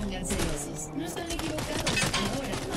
pónganse dosis. No están equivocados ahora.